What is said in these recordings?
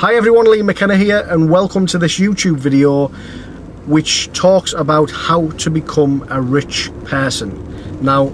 Hi everyone, Lee McKenna here and welcome to this YouTube video which talks about how to become a rich person. Now,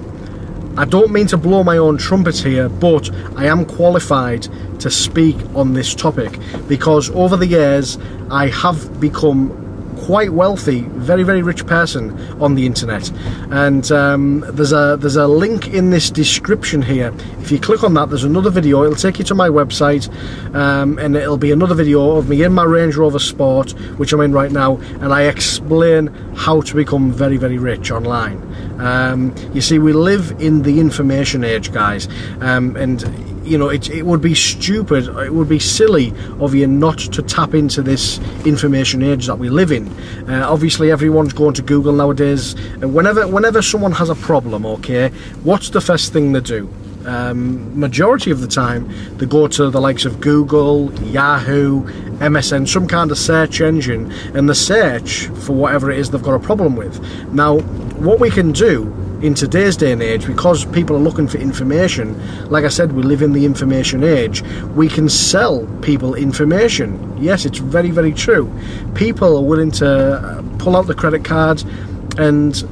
I don't mean to blow my own trumpet here, but I am qualified to speak on this topic because over the years I have become quite wealthy, very very rich person on the internet, and um, there's a there's a link in this description here. If you click on that, there's another video. It'll take you to my website, um, and it'll be another video of me in my Range Rover Sport, which I'm in right now, and I explain how to become very very rich online. Um, you see, we live in the information age, guys, um, and you know, it, it would be stupid, it would be silly of you not to tap into this information age that we live in. Uh, obviously, everyone's going to Google nowadays. And whenever, whenever someone has a problem, okay, what's the first thing they do? Um, majority of the time, they go to the likes of Google, Yahoo, MSN, some kind of search engine, and they search for whatever it is they've got a problem with. Now, what we can do in today's day and age, because people are looking for information, like I said, we live in the information age, we can sell people information. Yes, it's very, very true. People are willing to uh, pull out the credit cards and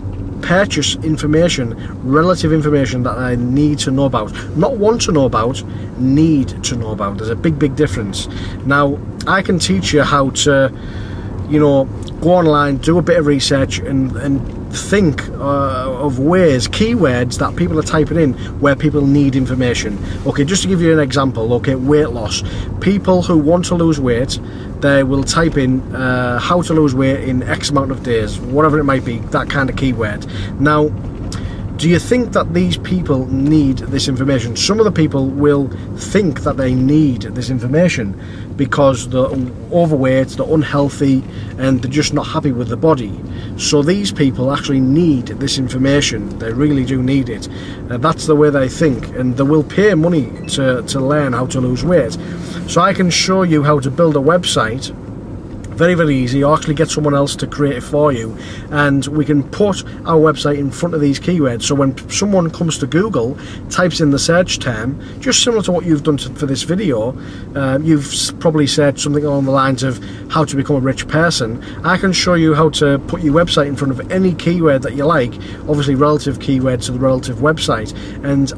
purchase information, relative information that I need to know about. Not want to know about, need to know about. There's a big, big difference. Now, I can teach you how to, you know, go online, do a bit of research, and, and think uh, of ways, keywords that people are typing in where people need information. Okay, just to give you an example, okay, weight loss. People who want to lose weight, they will type in uh, how to lose weight in X amount of days, whatever it might be, that kind of keyword. Now, do you think that these people need this information? Some of the people will think that they need this information because they're overweight, they're unhealthy, and they're just not happy with the body. So these people actually need this information. They really do need it. Uh, that's the way they think, and they will pay money to, to learn how to lose weight. So I can show you how to build a website very very easy. Or actually get someone else to create it for you. And we can put our website in front of these keywords. So when someone comes to Google types in the search term just similar to what you've done to, for this video um, you've probably said something along the lines of how to become a rich person. I can show you how to put your website in front of any keyword that you like obviously relative keyword to the relative website. And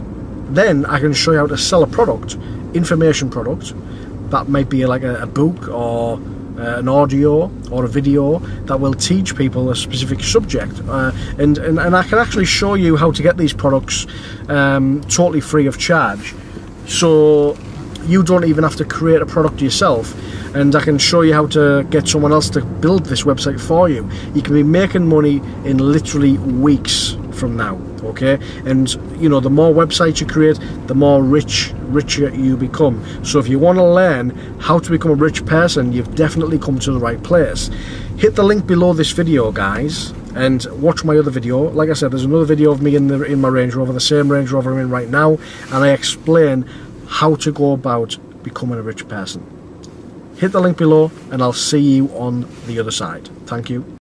then I can show you how to sell a product information product. That might be like a, a book or uh, an audio or a video that will teach people a specific subject uh, and, and, and I can actually show you how to get these products um, totally free of charge. So you don't even have to create a product yourself and I can show you how to get someone else to build this website for you. You can be making money in literally weeks from now okay? And you know the more websites you create the more rich richer you become. So if you want to learn how to become a rich person you've definitely come to the right place. Hit the link below this video guys and watch my other video. Like I said there's another video of me in the in my Range Rover the same Range Rover I'm in right now and I explain how to go about becoming a rich person. Hit the link below and I'll see you on the other side. Thank you